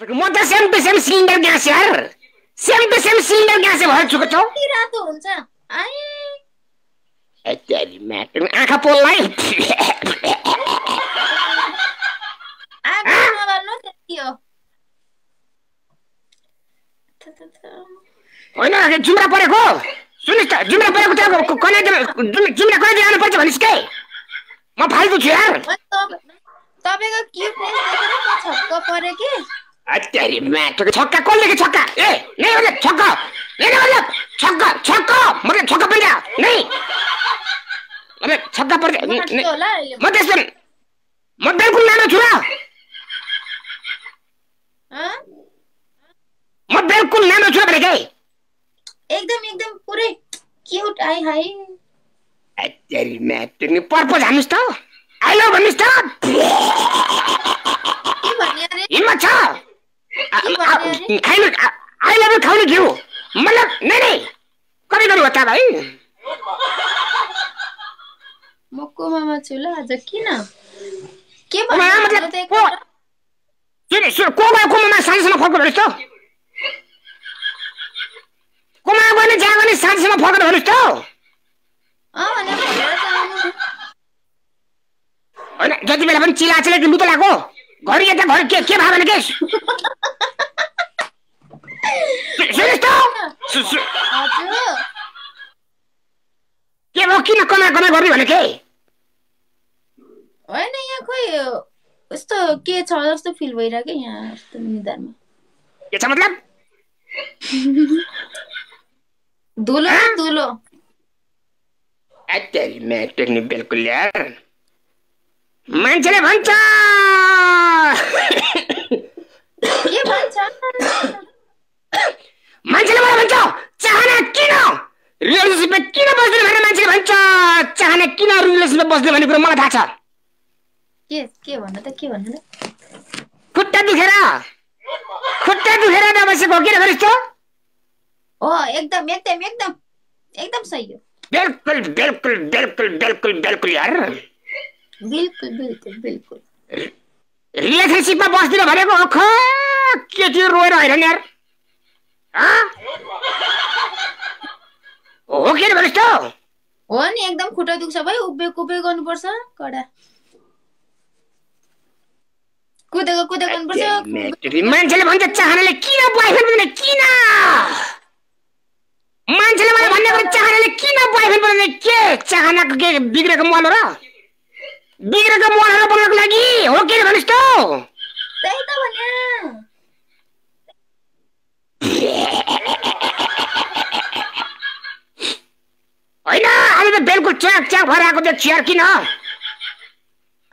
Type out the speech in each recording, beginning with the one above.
म त same to same cylinder gas यार। Same to same cylinder gas भएर चुको छौ। रातो हुन्छ। म्याटर आँखा थ। होइन जुम्रा परेको। सुन्नुहोस् त जुम्रा परेको त्यहाँ कहिले जुम्रा कहिले जानुपर्छ भनिस् के? म फाल्तु छु यार। तपाईँको कि अत्यारी म्याटको छक्का कसले के छक्का ए नै मतलब छक्का नै मतलब छक्का छक्का मतलब छक्का पर्छ नै मतलब छक्का पर्छ म अहिले म बिल्कुल नानो छु? म बिल्कुल नानो छु भनेकै एकदम एकदम पुरै क्युट आइ हाई अत्यारी म्याट नि पर्पज हान्नुहोस् त आई लभ भन्नुहोस् त के हिम्मत छ खानु आई लभ खाउने घिउ मतलब नै नै। कति गर्नु हो त भाइ। म कोमामा छु ल आज किन? के कोमा, कोमामा साँझसम्म फर्कनु त? कोमा जहाँ गर्ने साँझसम्म फर्कनु भन्नुहोस् त होइन जति बेला पनि चिला चिला लुतो लगाएको घरि के के भने के सु- सुन्नुहोस् त सु- सु- हजुर के भयो किन कमा कमा गर्ने भने के होइन यहाँ खोइ यस्तो के छ जस्तो फिल भइरहेको यहाँ यस्तो निधारमा के छ मतलब? धुलो धुलो अत्यारी बिल्कुल यार। मान्छेले भन्छ के भन्छ मान्छेले मलाई भन्छ चाहना किन। रिलेसनसिपमा किन बस्दैन भनेर मान्छेले भन्छ चाहना किन रिलेसनसिपमा बस्दैन भन्ने कुरो मलाई थाहा छ के के भन्नु त के भन्नु खुट्टा दुखेर खुट्टा दुखेर नबसेको किन त। हो एकदम एकदम एकदम एकदम सही हो। बिल्कुल बिल्कुल बिल्कुल बिल्कुल बिल्कुल यार। बिल्कुल बिल्कुल बिल्कुल। रिलेसनसिपमा बस्दिन भनेको ओख केटी रोएर होइन यार? हँ? के भनेस् त हो नि एकदम खुट्टा दुख्छ भाइ उभे कुबे गर्नुपर्छ कडा। कुदेको कुदे गर्नुपर्छ मान्छेले भन्छ चाहनाले किन बोयफ्रेन्ड बनाउने किन? मान्छेले मलाई भन्ने कुरा चाहनाले किन बोयफ्रेन्ड बनाउने के? चाहनाको के बिग्रेको मल र बिग्रेको मलहरू बनाउनको लागि? हो के भन्नुहोस् त त्यही त भने होइन अहिले त बिल्कुल च्याक च्याक भएर आएको त्यो चियर किन?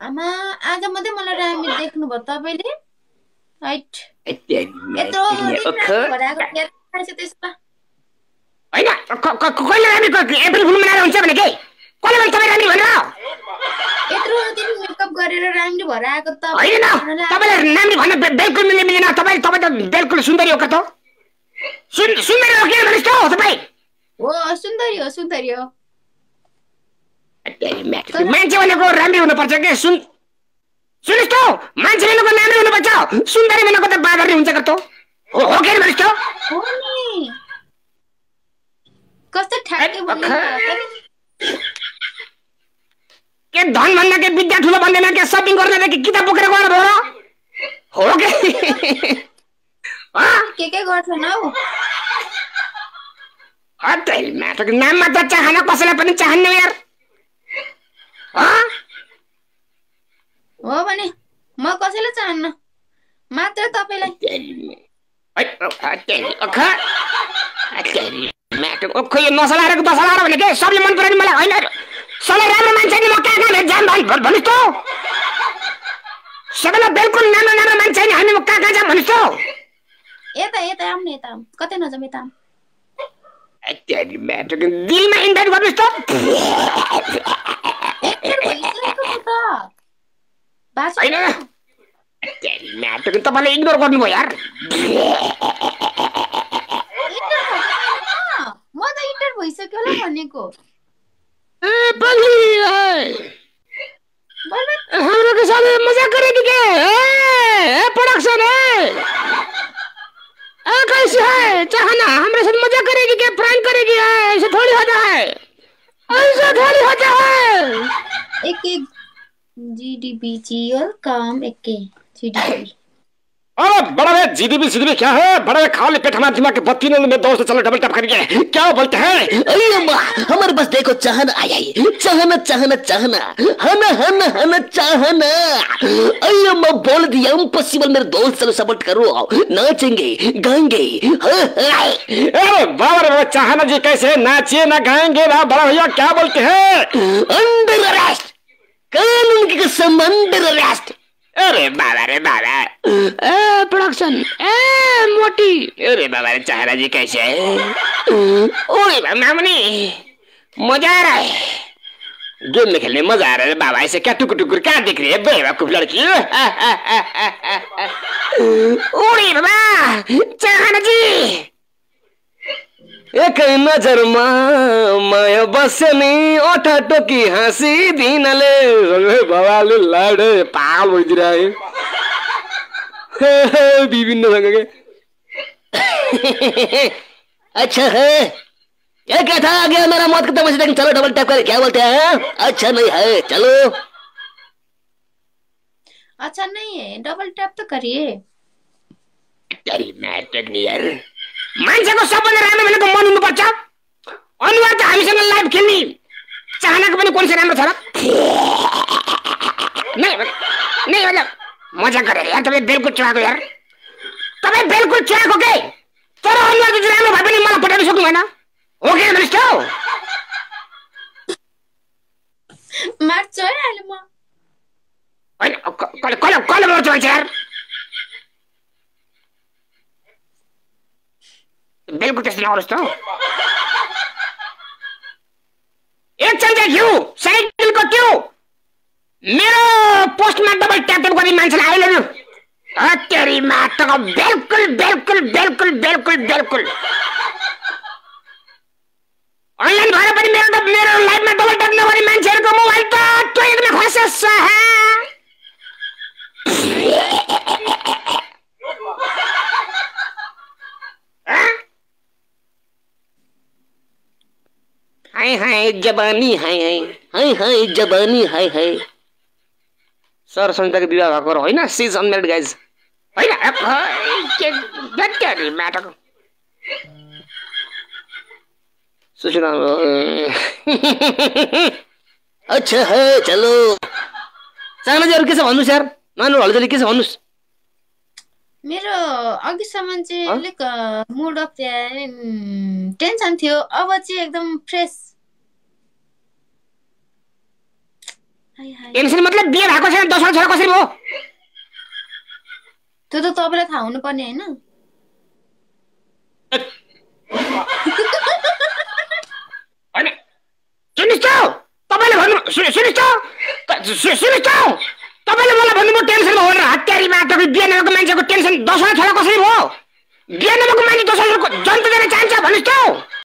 आमा आज मात्रै मलाई रामी देख्नुभयो तपाईँले। यत्रो भएर आएको त्यसमा। होइन क- क- क- कहिले रामी क- एप्रिल फुल मनाएर हुन्छ भने के? कसले भन्छ तपाईँ रामी भनेर यत्रो दिन मेकअप गरेर राम्री भएर आएको त होइन। तपाईँलाई नानी भन्न बे- बिल्कुल मिल्ने मिलेन। तपाईँ तपाईँ त बिल्कुल सुन्दरी हो त सुन सुन्दरी हो के भन्नुहोस् त तपाईँ? हो सुन्दरी हो सुन्दरी हो। मान्छे भनेको राम्री हुनुपर्छ के? सुन सुन्नुहोस् त मान्छे भनेको राम्री हुनुपर्छ। सुन्दरी भनेको त बादरी हुन्छ हो के भन्नुहोस् त कस्तो ठ्याक्कै के धन भन्दा के विद्या ठुलो भन्दैन के सपिङ गर्न कि किताब बोकेर गएर भयो? हो के? के के हौ? हत्तेरी माटोको नाममा त चाहना कसैलाई पनि चाहन्न यार। हँ? हो भने म कसैलाई चाहन्न? मात्र तपाईँलाई। माटो ओख यो नसलाएर बसलाएर भने के? सबले मन पराउने मलाई होइन। सबलाई राम्रो मान्छे नि म कहाँ कहाँ भेट जाम भाइ? भन्नुहोस् त। सबैलाई बिल्कुल राम्रो राम्रो मान्छे नि हामी म कहाँ कहाँ जाम भन्नुहोस् त। यता यता आउनु यता आउनु। कतै नजाउँ यता आउनु। हत्तेरी माटोको दिलमा इन्भाइट गर्नुहोस् त। एकखेर भइसकेको छ त। बाँच्नु होइन। हत्तेरी माटोको तपाईँले इग्नोर गर्नुभयो यार। इन्टर भइसकेन। म त इन्टर भइसक्यो होला भनेको। बलि बर्बाद हाम्रो के साथी मज़ाक गरेको के ए प्रोडक्सन ए है? चाहना, हमारे साथ मज़ा करेगी क्या? प्रैंक करेगी है? ऐसे थोड़ी होता है। ऐसा थोड़ी होता है। एक एक जीडीपी चियर काम एक के जीडीपी अरे बड़ा रे जीडीपी सीडीपी क्या है? बड़ा रे खाली पेट हमारे दिमाग के बत्ती ने में दोस्त चलो डबल टैप करेंगे। क्या बोलते हैं? अरे अम्मा हमारे पास देखो चाहना आई आई चाहना चाहना चाहना। हना हना हना चाहना। अरे अम्मा बोल दिया इम्पॉसिबल मेरे दोस्त चलो सपोर्ट करो। नाचेंगे गाएँगे। हाँ, हाँ। अरे बाबा रे चाहना जी कैसे? नाचिए ना गाएँगे ना बड़ा भैया क्या बोलते हैं? अंडर अरेस्ट कानून की कसम अंडर अरेस्ट अरे बाबा रे बाबा। ए प्रोडक्शन ए, मोटी। अरे बाबा रे चाहना जी कैसे ओए मामनी मज़ा आ रहा है। गेम में खेलने मज़ा आ रहा है। बाबा, ऐसे क्या टुकुर टुकुर क्या दिख रही है? बेवकूफ़ लड़की। ओए बाबा चाहना जी। एक नजरमा माया बस्ने ओठा टोकी हाँसी दिनले अरे बाबाले लाडे पागल भइदिएर आयो विभिन्न सँगकै अच्छा है। ये क्या था? आ गया मेरा मौत का तमाशा लेकिन चलो डबल टैप करे क्या बोलते हैं अच्छा नहीं है चलो। अच्छा नहीं है डबल टैप तो करिए। तेरी म्याटर नि यार मान्छेको सबभन्दा राम्रो भनेको मन हुनुपर्छ। अनुहार त हामीसँग लाइभ खेल्ने चाहनाको पनि कोन चाहिँ राम्रो छ र? नै नै मतलब मजा गरेर यार तपाईँ बेलकुल चुहाएको यार। तपाईँ बेलकुल चुहाएको के? तर अनुहार चाहिँ राम्रो भए पनि मलाई पठाउनु सक्नु भएन। हो कि भन्नुहोस् त मार्छु है अहिले म। होइन कसले कसले मर्छ यार? बेलकुल त्यस्तो नगरोस् त एक चम्चा घिउ साइकलको त्यो मेरो पोस्टमा डबल ट्याप ट्याप गर्ने मान्छेलाई आइले न हत्तेरी माटोको बिल्कुल बिल्कुल बिल्कुल बिल्कुल बिल्कुल। अनलाइन भएर पनि मेरो त मेरो लाइफमा डबल ट्याप नगर्ने हाय हाय जवानी हाय हाय। हाय हाय जबानी हाय हाय। सर सन्ताको विवाह भएको र होइन? सिज अनमेरिड गाइज होइन? अ, के गट्टरी माटोको सुशीला अच्छा है चलो। चाहिँ अरू के छ भन्नुहोस् यार? मानु हल्जली के छ भन्नुहोस्? मेरो अघिसम्म चाहिँ अलिक मुड अफ टेन्सन थियो। अब चाहिँ एकदम फ्रेस टेन्सन मतलब बिहे भएको छैन दसवटा छोरा कसरी भयो त्यो त तपाईँलाई थाहा हुनुपर्ने होइन। तपाईँले भन्नु तपाईँले मलाई माटोको बिहे नभएको मान्छेको टेन्सन दसवटा छोरा कसरी भयो बिहे नभएको मान्छे जन्त दिन चाहन्छ भन्नुहोस् त।